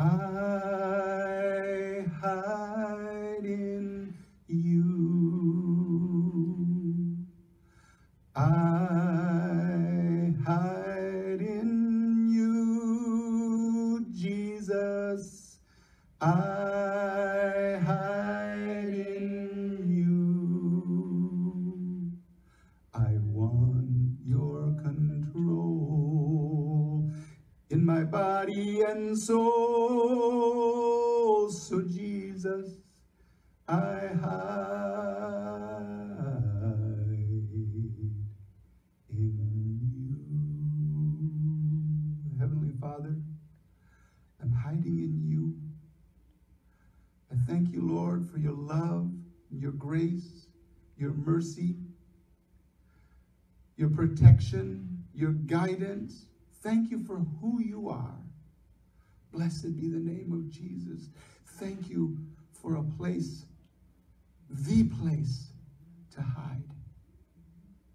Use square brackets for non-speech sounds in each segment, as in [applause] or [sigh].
I hide in you. I body and soul. So, Jesus, I hide in you. Heavenly Father, I'm hiding in you. I thank you, Lord, for your love, your grace, your mercy, your protection, your guidance. Thank you for who you are. Blessed be the name of Jesus. Thank you for a place, the place to hide.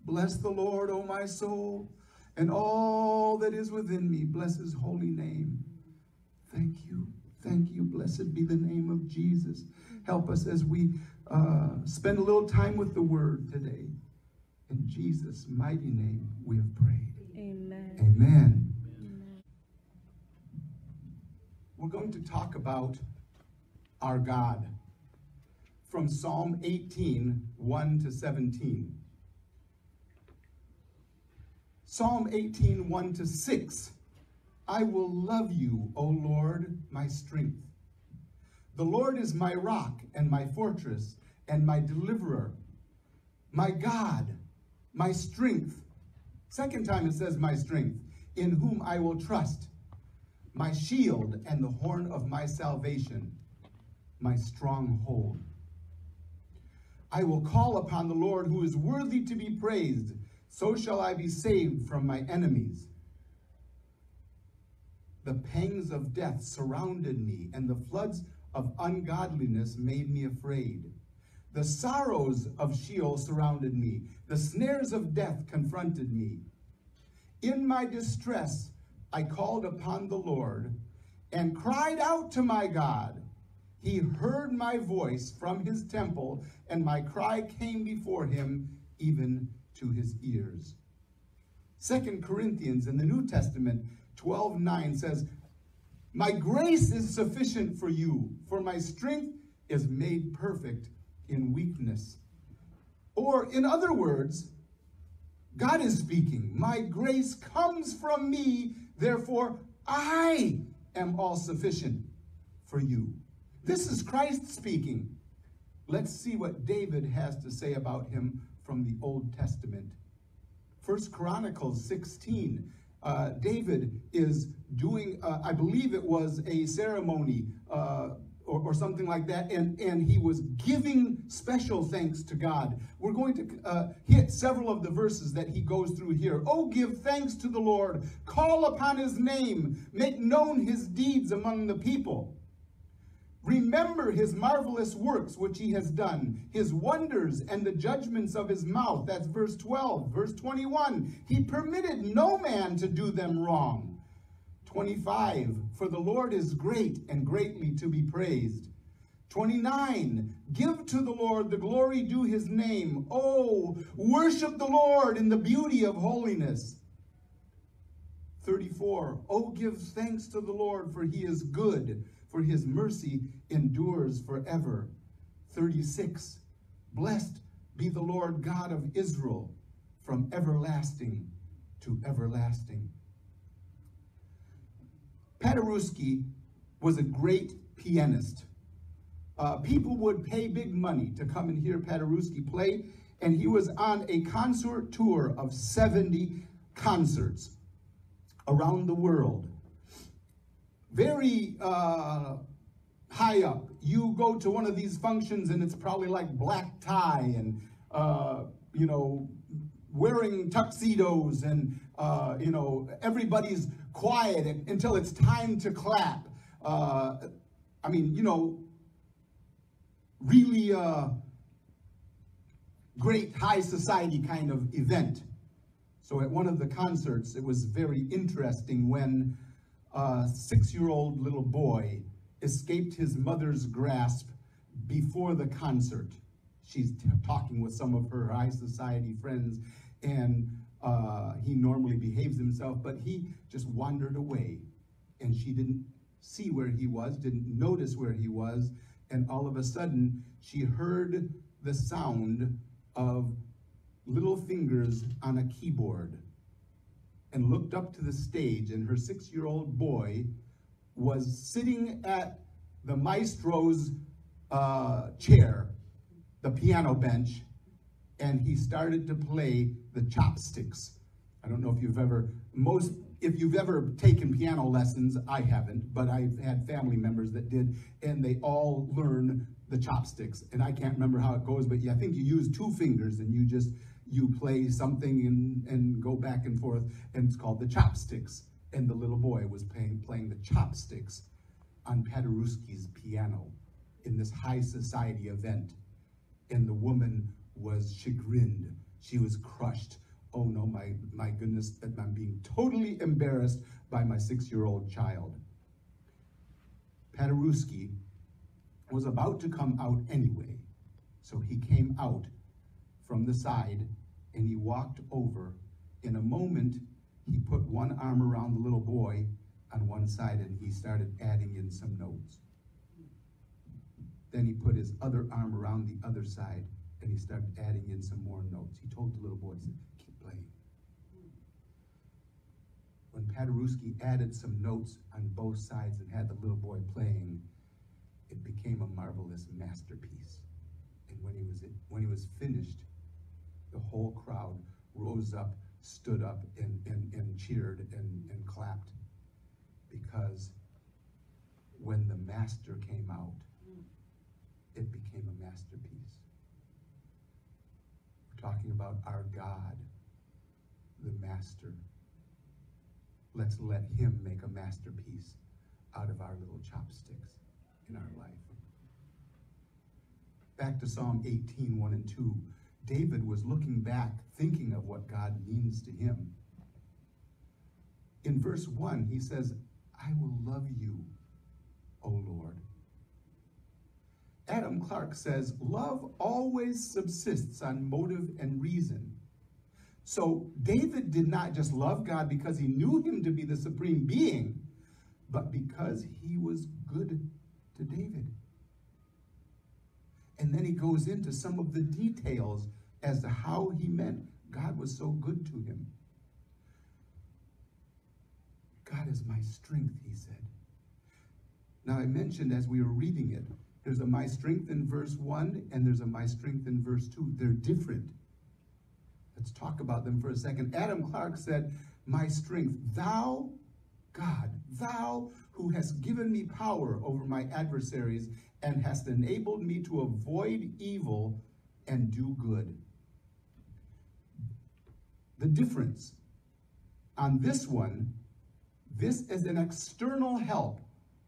Bless the Lord, O my soul, and all that is within me. Bless his holy name. Thank you. Thank you. Blessed be the name of Jesus. Help us as we uh, spend a little time with the word today. In Jesus' mighty name, we have prayed. Amen. Amen. We're going to talk about our God from Psalm 18, 1 to 17. Psalm 18, 1 to 6. I will love you, O Lord, my strength. The Lord is my rock and my fortress and my deliverer, my God, my strength. Second time it says my strength, in whom I will trust, my shield and the horn of my salvation, my stronghold. I will call upon the Lord who is worthy to be praised. So shall I be saved from my enemies. The pangs of death surrounded me, and the floods of ungodliness made me afraid. The sorrows of Sheol surrounded me, the snares of death confronted me. In my distress, I called upon the Lord and cried out to my God. He heard my voice from his temple, and my cry came before him, even to his ears. Second Corinthians in the New Testament 12 9 says, My grace is sufficient for you, for my strength is made perfect in weakness. Or, in other words, God is speaking, My grace comes from me, therefore I am all sufficient for you. This is Christ speaking. Let's see what David has to say about him from the Old Testament. First Chronicles 16. Uh, David is doing, uh, I believe it was a ceremony uh, or, or, something like that, and, and he was giving special thanks to God. We're going to uh, hit several of the verses that he goes through here. Oh, give thanks to the Lord, call upon his name, make known his deeds among the people. Remember his marvelous works which he has done, his wonders and the judgments of his mouth. That's verse 12. Verse 21, he permitted no man to do them wrong. 25, for the Lord is great and greatly to be praised. 29, give to the Lord the glory due his name. Oh, worship the Lord in the beauty of holiness. 34, oh, give thanks to the Lord, for he is good for his mercy endures forever. 36. Blessed be the Lord God of Israel from everlasting to everlasting. Paderewski was a great pianist. Uh, people would pay big money to come and hear Paderewski play, and he was on a concert tour of 70 concerts around the world very uh, high up. You go to one of these functions and it's probably like black tie and, uh, you know, wearing tuxedos and, uh, you know, everybody's quiet until it's time to clap. Uh, I mean, you know, really uh, great high society kind of event. So at one of the concerts, it was very interesting when a six year old little boy escaped his mother's grasp before the concert. She's talking with some of her high society friends, and uh, he normally behaves himself, but he just wandered away. And she didn't see where he was, didn't notice where he was, and all of a sudden she heard the sound of little fingers on a keyboard and looked up to the stage, and her six year old boy was sitting at the maestro's uh, chair, the piano bench, and he started to play the chopsticks. I don't know if you've ever, most, if you've ever taken piano lessons, I haven't, but I've had family members that did, and they all learn the chopsticks. And I can't remember how it goes, but yeah, I think you use two fingers and you just, you play something and, and go back and forth, and it's called the chopsticks. And the little boy was playing, playing the chopsticks on Paderewski's piano in this high society event. And the woman was chagrined. She was crushed. Oh no, my, my goodness, I'm being totally embarrassed by my six-year-old child. Paderewski was about to come out anyway. So he came out from the side and he walked over. In a moment, he put one arm around the little boy on one side and he started adding in some notes. Then he put his other arm around the other side and he started adding in some more notes. He told the little boy, said, keep playing. When Paderewski added some notes on both sides and had the little boy playing, it became a marvelous masterpiece. And when he was, when he was finished, the whole crowd rose up, stood up, and, and, and cheered and, and clapped because when the master came out, it became a masterpiece. Talking about our God, the master. Let's let him make a masterpiece out of our little chopsticks in our life. Back to Psalm 18, 1 and 2. David was looking back, thinking of what God means to him. In verse 1, he says, I will love you, O Lord. Adam Clarke says, Love always subsists on motive and reason. So David did not just love God because he knew him to be the supreme being, but because he was good to David. And then he goes into some of the details as to how he meant God was so good to him. God is my strength, he said. Now, I mentioned as we were reading it, there's a my strength in verse 1 and there's a my strength in verse 2. They're different. Let's talk about them for a second. Adam Clarke said, My strength, thou, God, thou who hast given me power over my adversaries and hast enabled me to avoid evil and do good. The difference on this one, this is an external help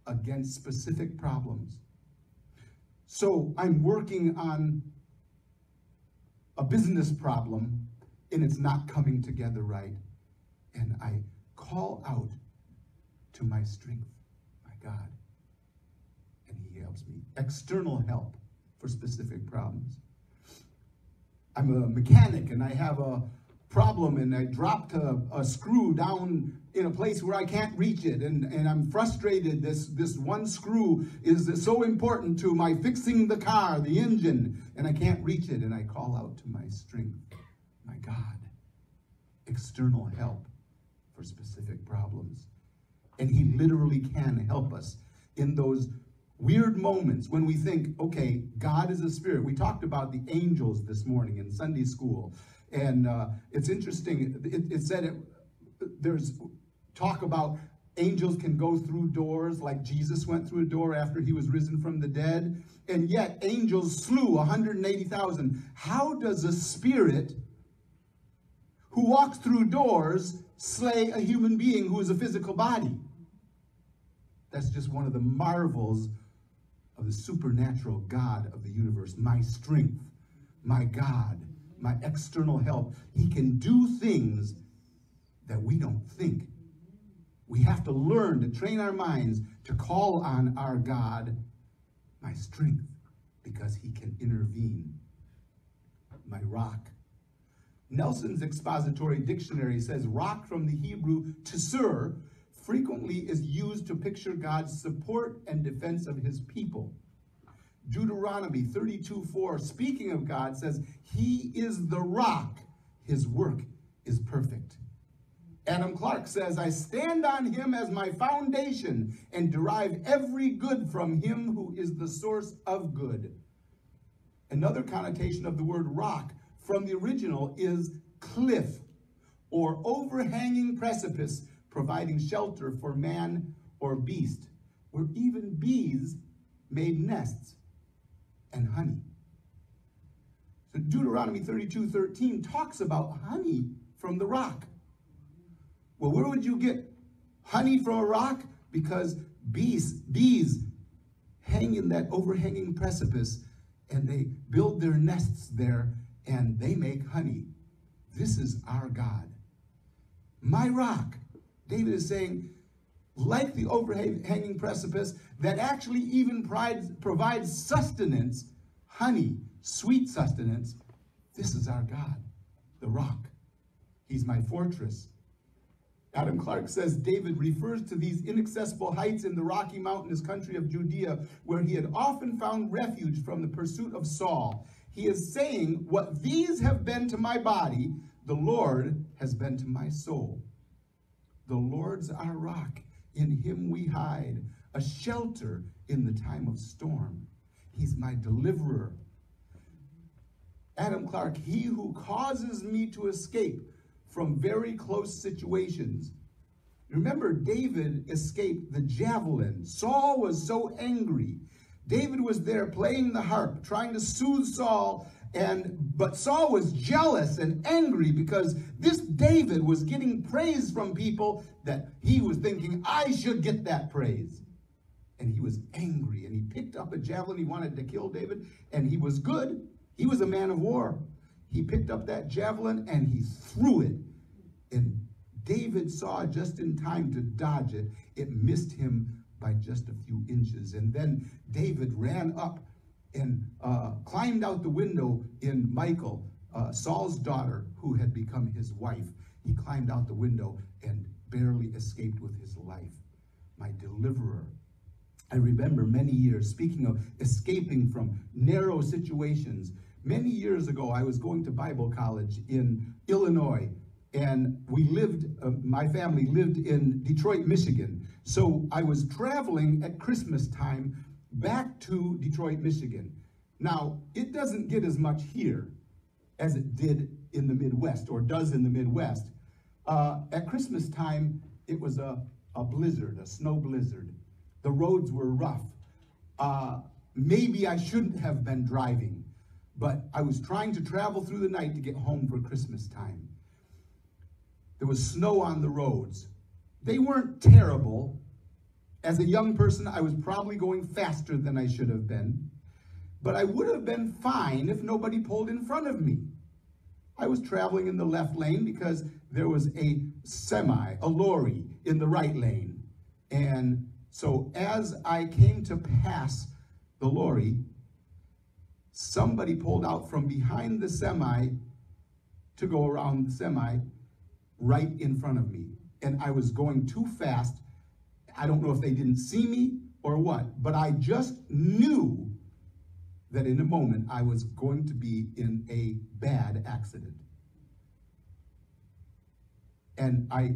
against specific problems. So I'm working on a business problem and it's not coming together right. And I call out to my strength, my God, and He helps me. External help for specific problems. I'm a mechanic and I have a problem and I dropped a, a, screw down in a place where I can't reach it and, and I'm frustrated. This, this one screw is so important to my fixing the car, the engine, and I can't reach it and I call out to my strength, my God, external help for specific problems. And he literally can help us in those weird moments when we think, okay, God is a spirit. We talked about the angels this morning in Sunday school. And uh, it's interesting, it, it said it, there's talk about angels can go through doors like Jesus went through a door after he was risen from the dead. And yet angels slew 180,000. How does a spirit who walks through doors slay a human being who is a physical body? That's just one of the marvels of the supernatural God of the universe. My strength, my God my external help, he can do things that we don't think We have to learn to train our minds to call on our God, my strength, because he can intervene, my rock. Nelson's expository dictionary says rock from the Hebrew tsur frequently is used to picture God's support and defense of his people. Deuteronomy 32 4, speaking of God, says, He is the rock, His work is perfect. Adam Clarke says, I stand on him as my foundation and derive every good from him who is the source of good. Another connotation of the word rock from the original is cliff or overhanging precipice providing shelter for man or beast, where even bees made nests and honey. So Deuteronomy 32 13 talks about honey from the rock. Well, where would you get honey from a rock? Because bees, bees hang in that overhanging precipice and they build their nests there and they make honey. This is our God. My rock. David is saying, like the overhanging precipice that actually even provides sustenance, honey, sweet sustenance, this is our God, the rock. He's my fortress. Adam Clarke says David refers to these inaccessible heights in the Rocky Mountainous country of Judea, where he had often found refuge from the pursuit of Saul. He is saying, What these have been to my body, the Lord has been to my soul. The Lord's our rock. In him we hide, a shelter in the time of storm. He's my deliverer. Adam Clarke, he who causes me to escape from very close situations. Remember, David escaped the javelin. Saul was so angry. David was there playing the harp, trying to soothe Saul, and but Saul was jealous and angry because this David was getting praise from people that he was thinking, I should get that praise. And he was angry and he picked up a javelin. He wanted to kill David, and he was good. He was a man of war. He picked up that javelin and he threw it and David saw just in time to dodge it. It missed him by just a few inches. And then David ran up and uh, climbed out the window in Michael, uh, Saul's daughter, who had become his wife. He climbed out the window and barely escaped with his life. My deliverer. I remember many years, speaking of escaping from narrow situations, many years ago, I was going to Bible college in Illinois and we lived, uh, my family lived in Detroit, Michigan. So I was traveling at Christmas time back to Detroit, Michigan. Now, it doesn't get as much here as it did in the Midwest or does in the Midwest. Uh, at Christmas time, it was a, a blizzard, a snow blizzard. The roads were rough. Uh, maybe I shouldn't have been driving, but I was trying to travel through the night to get home for Christmas time. There was snow on the roads. They weren't terrible. As a young person, I was probably going faster than I should have been, but I would have been fine if nobody pulled in front of me. I was traveling in the left lane because there was a semi, a lorry, in the right lane. And so as I came to pass the lorry, somebody pulled out from behind the semi to go around the semi right in front of me. And I was going too fast. I don't know if they didn't see me or what, but I just knew that in a moment I was going to be in a bad accident. And I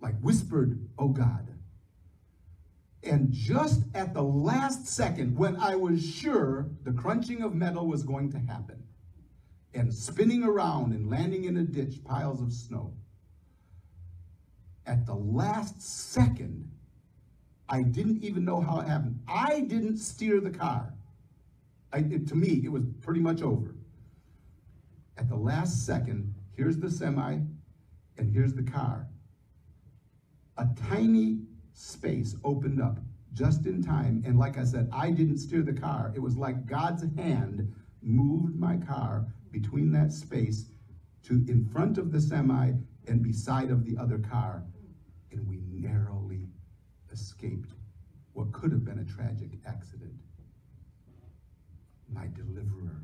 like whispered, oh God. And just at the last second, when I was sure the crunching of metal was going to happen, and spinning around and landing in a ditch, piles of snow, at the last second, I didn't even know how it happened. I didn't steer the car. I, it, to me, it was pretty much over. At the last second, here's the semi and here's the car. A tiny space opened up just in time. And like I said, I didn't steer the car. It was like God's hand moved my car between that space to in front of the semi and beside of the other car and we narrowly escaped what could have been a tragic accident. My deliverer.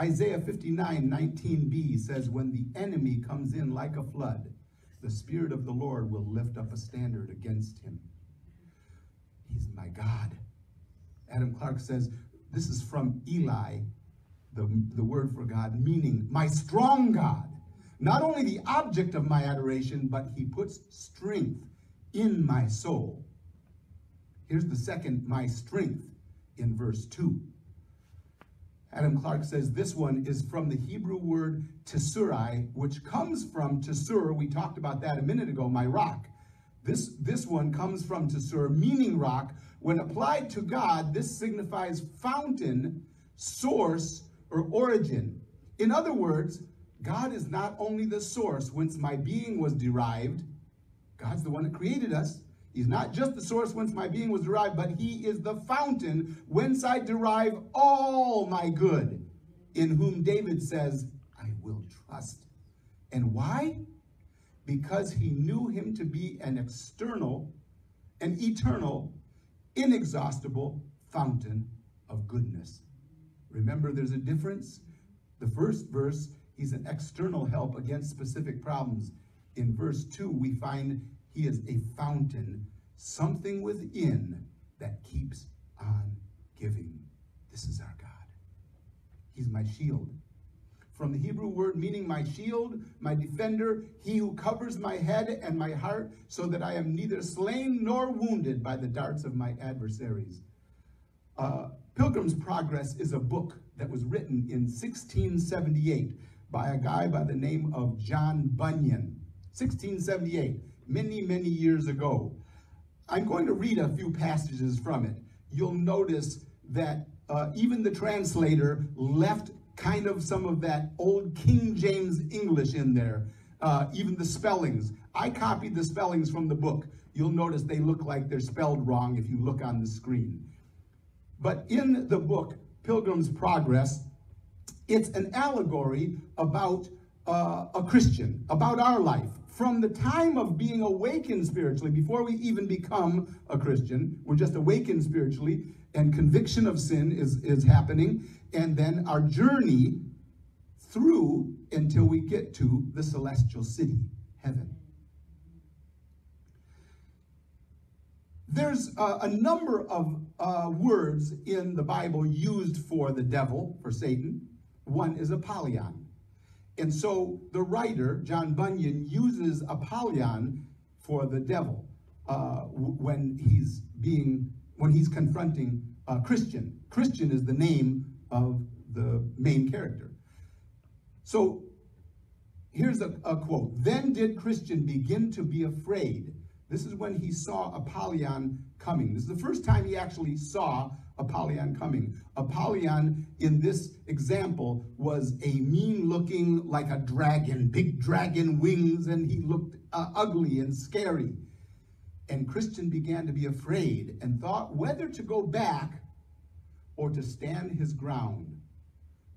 Isaiah 59, 19b says, When the enemy comes in like a flood, the Spirit of the Lord will lift up a standard against him. He's my God. Adam Clarke says, This is from Eli, the, the word for God, meaning my strong God. Not only the object of my adoration, but he puts strength in my soul. Here's the second, my strength, in verse 2. Adam Clarke says this one is from the Hebrew word tesurai, which comes from tesur. We talked about that a minute ago, my rock. This, this one comes from tesur, meaning rock. When applied to God, this signifies fountain, source, or origin. In other words, God is not only the source whence my being was derived, God's the one that created us. He's not just the source whence my being was derived, but he is the fountain whence I derive all my good, in whom David says, I will trust. And why? Because he knew him to be an external, an eternal, inexhaustible fountain of goodness. Remember, there's a difference. The first verse, he's an external help against specific problems. In verse 2, we find he is a fountain, something within that keeps on giving. This is our God. He's my shield. From the Hebrew word meaning my shield, my defender, he who covers my head and my heart, so that I am neither slain nor wounded by the darts of my adversaries. Uh, Pilgrim's Progress is a book that was written in 1678 by a guy by the name of John Bunyan. 1678 many, many years ago. I'm going to read a few passages from it. You'll notice that uh, even the translator left kind of some of that old King James English in there, uh, even the spellings. I copied the spellings from the book. You'll notice they look like they're spelled wrong if you look on the screen. But in the book, Pilgrim's Progress, it's an allegory about uh, a Christian, about our life, from the time of being awakened spiritually, before we even become a Christian, we're just awakened spiritually, and conviction of sin is, is happening, and then our journey through until we get to the celestial city, heaven. There's a number of uh, words in the Bible used for the devil, for Satan. One is Apollyon. And so the writer, John Bunyan, uses Apollyon for the devil uh, when he's being, when he's confronting uh, Christian. Christian is the name of the main character. So here's a, a quote. Then did Christian begin to be afraid. This is when he saw Apollyon coming. This is the first time he actually saw Apollyon coming. Apollyon, in this example, was a mean looking, like a dragon, big dragon wings, and he looked uh, ugly and scary. And Christian began to be afraid and thought whether to go back or to stand his ground.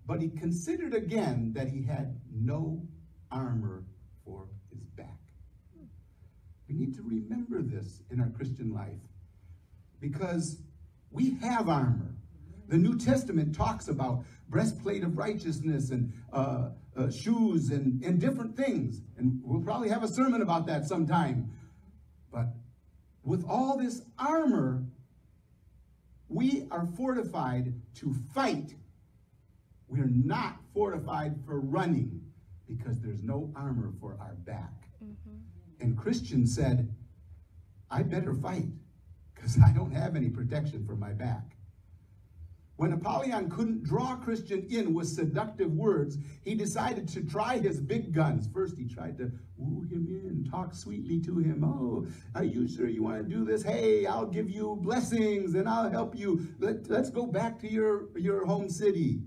But he considered again that he had no armor. We need to remember this in our Christian life because we have armor. The New Testament talks about breastplate of righteousness and uh, uh, shoes and, and different things. And we'll probably have a sermon about that sometime. But with all this armor, we are fortified to fight. We're not fortified for running because there's no armor for our back. Mm-hmm. And Christian said, I better fight because I don't have any protection for my back. When Apollyon couldn't draw Christian in with seductive words, he decided to try his big guns. First, he tried to woo him in, talk sweetly to him. Oh, are you sure you want to do this? Hey, I'll give you blessings and I'll help you. Let, let's go back to your, your home city.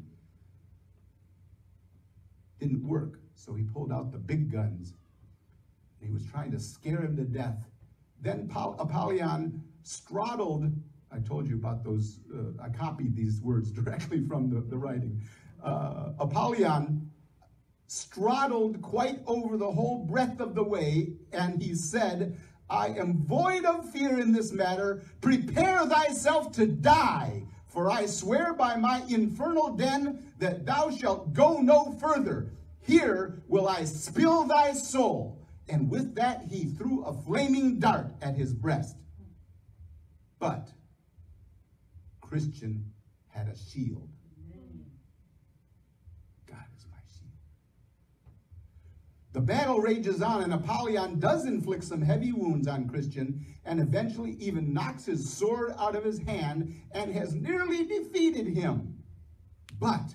Didn't work, so he pulled out the big guns. He was trying to scare him to death. Then Apollyon straddled, I told you about those, uh, I copied these words [laughs] directly from the, the writing. Uh, Apollyon straddled quite over the whole breadth of the way, and he said, I am void of fear in this matter. Prepare thyself to die, for I swear by my infernal den that thou shalt go no further. Here will I spill thy soul. And with that he threw a flaming dart at his breast. But Christian had a shield. God is my shield. The battle rages on, and Apollyon does inflict some heavy wounds on Christian and eventually even knocks his sword out of his hand and has nearly defeated him. But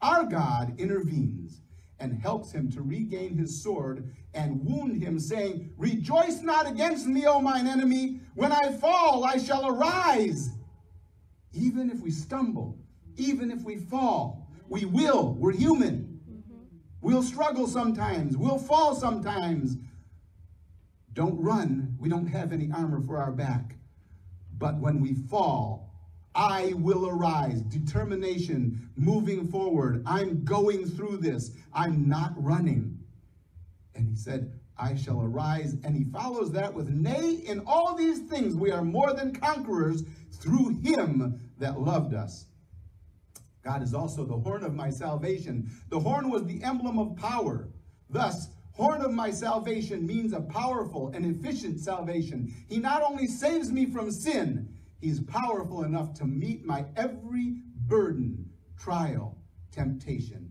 our God intervenes and helps him to regain his sword and wound him, saying, Rejoice not against me, O mine enemy. When I fall, I shall arise. Even if we stumble, even if we fall, we will. We're human. Mm-hmm. We'll struggle sometimes. We'll fall sometimes. Don't run. We don't have any armor for our back. But when we fall, I will arise. Determination, moving forward. I'm going through this. I'm not running. And he said, I shall arise. And he follows that with, Nay, in all these things we are more than conquerors through him that loved us. God is also the horn of my salvation. The horn was the emblem of power. Thus, horn of my salvation means a powerful and efficient salvation. He not only saves me from sin, he's powerful enough to meet my every burden, trial, temptation.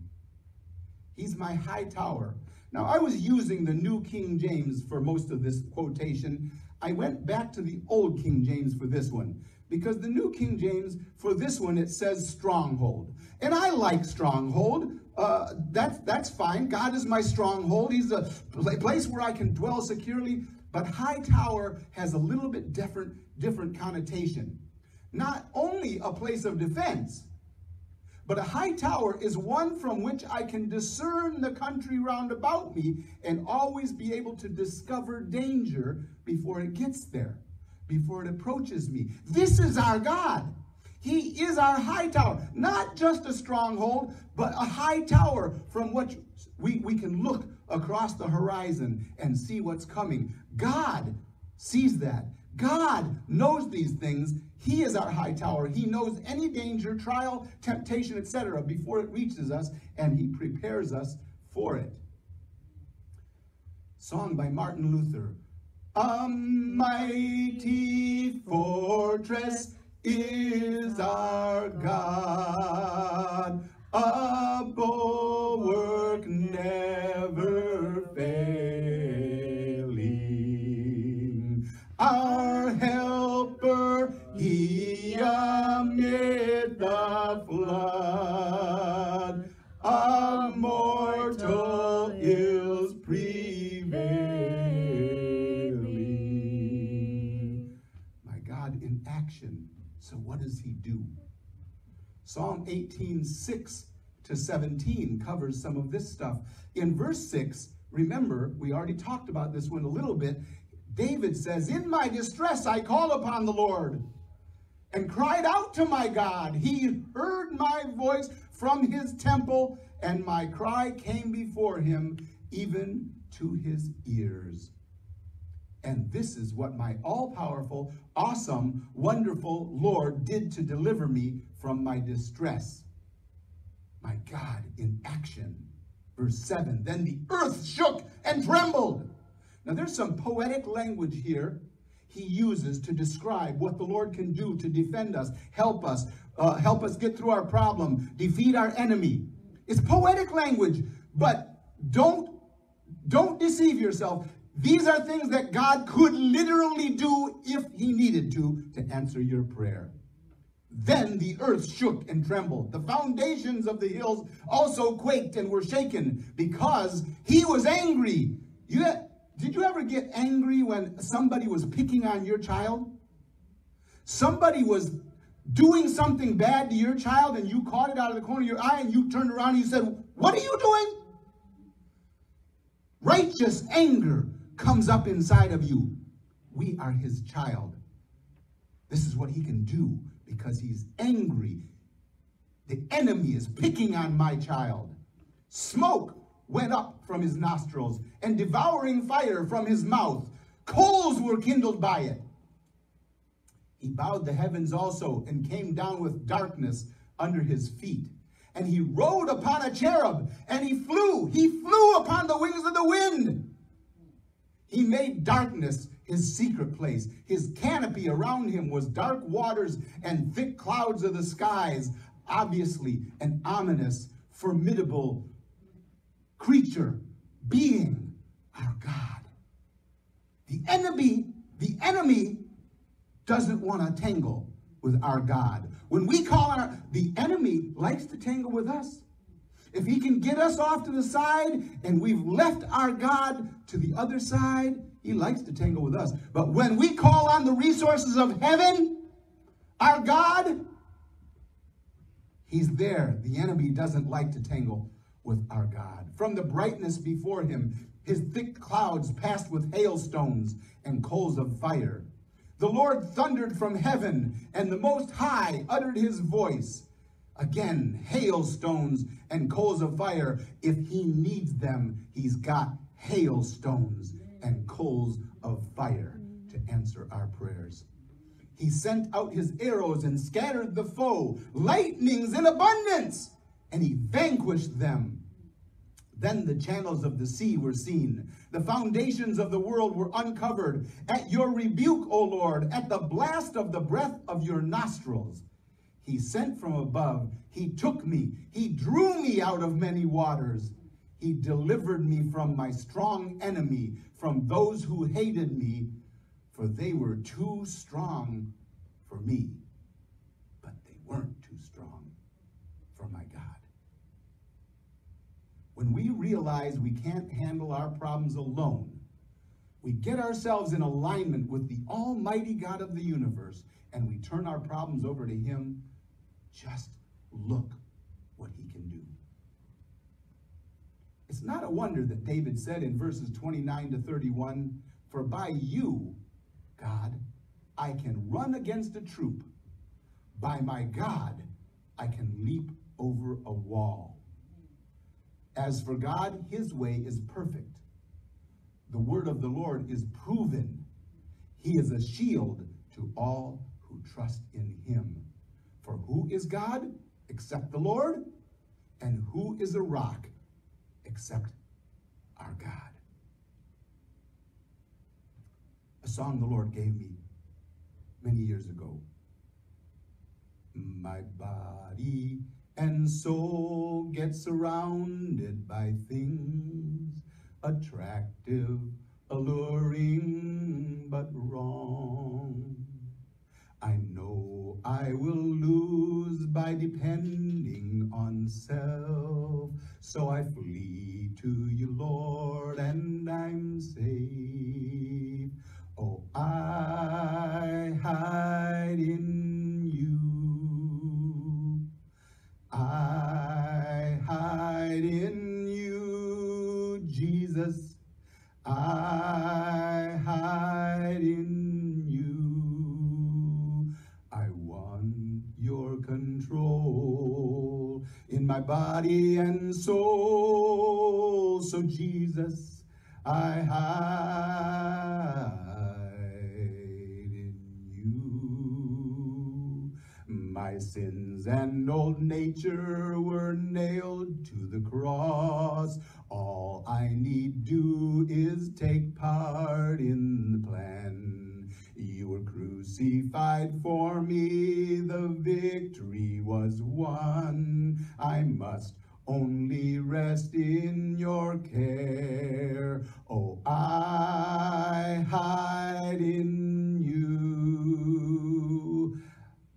He's my high tower. Now, I was using the New King James for most of this quotation. I went back to the Old King James for this one because the New King James, for this one, it says stronghold. And I like stronghold. Uh, that's, that's fine. God is my stronghold. He's a place where I can dwell securely. But high tower has a little bit different, different connotation. Not only a place of defense, but a high tower is one from which I can discern the country round about me and always be able to discover danger before it gets there, before it approaches me. This is our God. He is our high tower, not just a stronghold, but a high tower from which we, we can look across the horizon and see what's coming. God sees that. God knows these things. He is our high tower. He knows any danger, trial, temptation, etc. before it reaches us, and he prepares us for it. Song by Martin Luther. A mighty fortress is our God, a amid the flood, a mortal ills prevailing. My God in action. So what does he do? Psalm 18, 6 to 17 covers some of this stuff. In verse 6, remember, we already talked about this one a little bit. David says, In my distress I call upon the Lord and cried out to my God. He heard my voice from his temple, and my cry came before him, even to his ears. And this is what my all powerful, awesome, wonderful Lord did to deliver me from my distress. My God in action. Verse 7 Then the earth shook and trembled. Now there's some poetic language here he uses to describe what the Lord can do to defend us, help us, uh, help us get through our problem, defeat our enemy. It's poetic language, but don't don't deceive yourself. These are things that God could literally do if he needed to to answer your prayer. Then the earth shook and trembled. The foundations of the hills also quaked and were shaken because he was angry. You, did you ever get angry when somebody was picking on your child? Somebody was doing something bad to your child and you caught it out of the corner of your eye and you turned around and you said, What are you doing? Righteous anger comes up inside of you. We are his child. This is what he can do because he's angry. The enemy is picking on my child. Smoke went up from his nostrils, and devouring fire from his mouth. Coals were kindled by it. He bowed the heavens also, and came down with darkness under his feet. And he rode upon a cherub, and he flew. He flew upon the wings of the wind. He made darkness his secret place. His canopy around him was dark waters and thick clouds of the skies. Obviously, an ominous, formidable creature, being, our God. The enemy, the enemy doesn't want to tangle with our God. When we call our, the enemy likes to tangle with us. If he can get us off to the side and we've left our God to the other side, he likes to tangle with us. But when we call on the resources of heaven, our God, he's there. The enemy doesn't like to tangle with our God. From the brightness before him, his thick clouds passed with hailstones and coals of fire. The Lord thundered from heaven, and the Most High uttered his voice. Again, hailstones and coals of fire. If he needs them, he's got hailstones and coals of fire to answer our prayers. He sent out his arrows and scattered the foe, lightnings in abundance, and he vanquished them. Then the channels of the sea were seen. The foundations of the world were uncovered. At your rebuke, O Lord, at the blast of the breath of your nostrils, he sent from above. He took me. He drew me out of many waters. He delivered me from my strong enemy, from those who hated me, for they were too strong for me. But they weren't too strong for my God. When we realize we can't handle our problems alone, we get ourselves in alignment with the Almighty God of the universe and we turn our problems over to Him, just look what He can do. It's not a wonder that David said in verses 29 to 31 For by you, God, I can run against a troop. By my God, I can leap over a wall. As for God, his way is perfect. The word of the Lord is proven. He is a shield to all who trust in him. For who is God except the Lord? And who is a rock except our God? A song the Lord gave me many years ago. My body and soul get surrounded by things attractive, alluring, but wrong. I know I will lose by depending on self, so I flee to you, Lord, and I'm safe. Oh, I hide I hide in you. I want your control in my body and soul. So, Jesus, I hide in you. My sins and old nature were nailed to the cross. All I need do is take part in the plan. You were crucified for me, the victory was won. I must only rest in your care. Oh, I hide in you.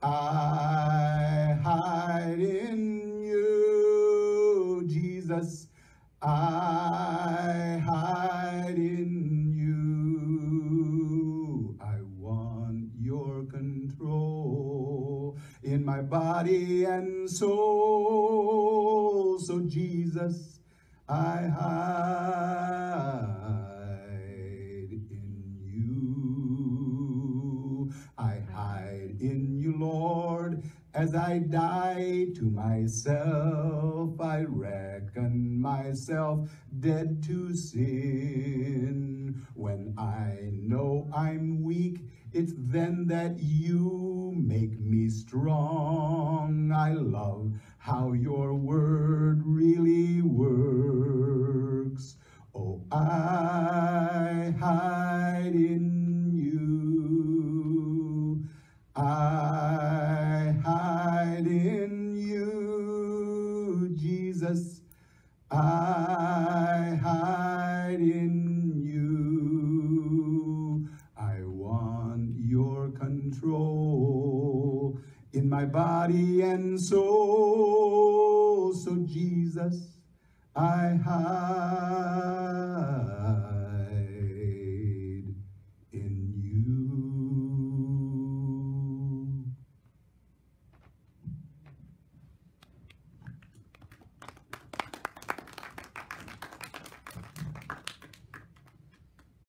I hide in you, Jesus. I hide in you. I want your control in my body and soul. So, Jesus, I hide as I die to myself, I reckon myself dead to sin. When I know I'm weak, it's then that you make me strong. I love how your word really works. Oh, I hide in you. I I hide in you. I want your control in my body and soul. So, Jesus, I hide.